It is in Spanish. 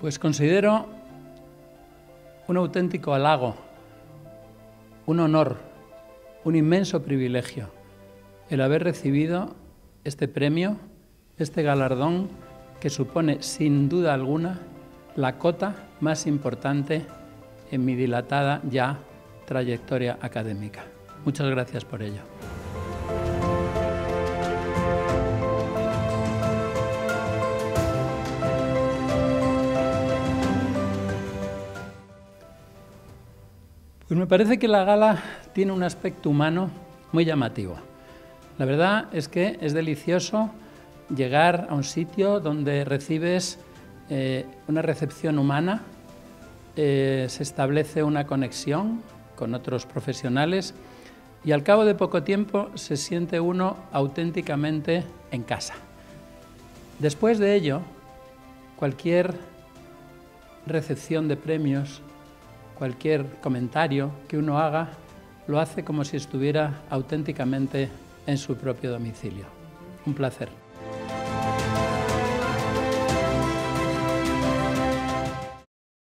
Pues considero un auténtico halago, un honor, un inmenso privilegio el haber recibido este premio, este galardón que supone sin duda alguna la cota más importante en mi dilatada ya trayectoria académica. Muchas gracias por ello. Pues me parece que la gala tiene un aspecto humano muy llamativo. La verdad es que es delicioso llegar a un sitio donde recibes eh, una recepción humana, eh, se establece una conexión con otros profesionales y al cabo de poco tiempo se siente uno auténticamente en casa. Después de ello, cualquier recepción de premios cualquier comentario que uno haga lo hace como si estuviera auténticamente en su propio domicilio. Un placer.